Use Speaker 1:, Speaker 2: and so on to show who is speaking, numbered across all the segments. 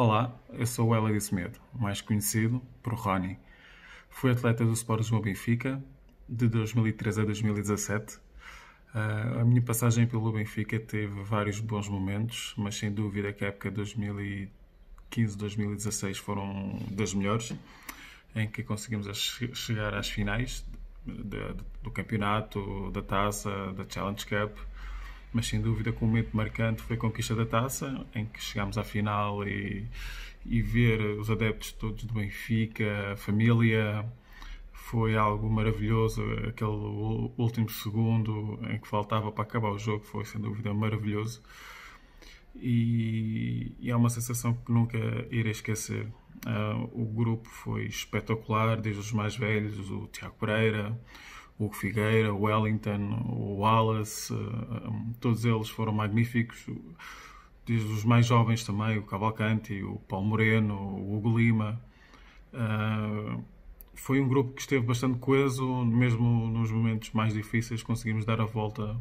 Speaker 1: Olá, eu sou o Hélio Semedo, mais conhecido por Rony. Fui atleta do Sport Lisboa Benfica de 2013 a 2017. Uh, a minha passagem pelo Benfica teve vários bons momentos, mas sem dúvida que a época 2015-2016 foram das melhores, em que conseguimos chegar às finais de, de, do campeonato, da taça, da Challenge Cup mas sem dúvida que o momento marcante foi a conquista da taça, em que chegámos à final e, e ver os adeptos todos do Benfica, a família, foi algo maravilhoso. Aquele último segundo em que faltava para acabar o jogo foi sem dúvida maravilhoso. E, e é uma sensação que nunca irei esquecer. Uh, o grupo foi espetacular, desde os mais velhos, o Tiago Pereira, o Figueira, Wellington, Wallace, uh, todos eles foram magníficos. Desde os mais jovens também, o Cavalcanti, o Paulo Moreno, o Hugo Lima. Uh, foi um grupo que esteve bastante coeso, mesmo nos momentos mais difíceis conseguimos dar a volta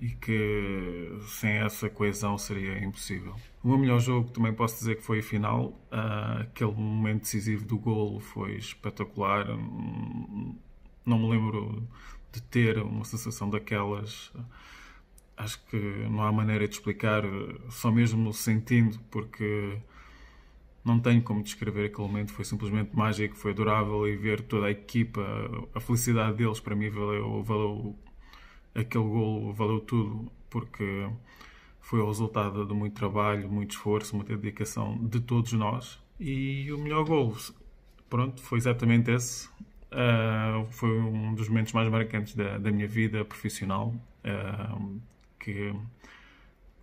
Speaker 1: e que sem essa coesão seria impossível. O meu melhor jogo também posso dizer que foi a final. Aquele momento decisivo do golo foi espetacular não me lembro de ter uma sensação daquelas. Acho que não há maneira de explicar, só mesmo sentindo, porque não tenho como descrever aquele momento. Foi simplesmente mágico, foi adorável e ver toda a equipa, a felicidade deles para mim valeu, valeu aquele golo, valeu tudo, porque foi o resultado de muito trabalho, muito esforço, muita dedicação de todos nós. E o melhor golo, pronto, foi exatamente esse. Uh, foi um dos momentos mais marcantes da, da minha vida profissional, uh, que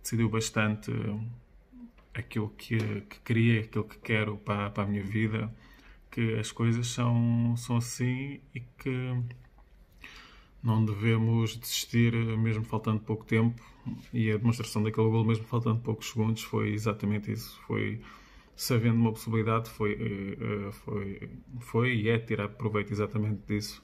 Speaker 1: decidiu bastante aquilo que, que queria, aquilo que quero para, para a minha vida, que as coisas são, são assim e que não devemos desistir mesmo faltando pouco tempo. E a demonstração daquele gol mesmo faltando poucos segundos foi exatamente isso, foi sabendo uma possibilidade, foi, eh, eh, foi, foi e é tirar proveito exatamente disso.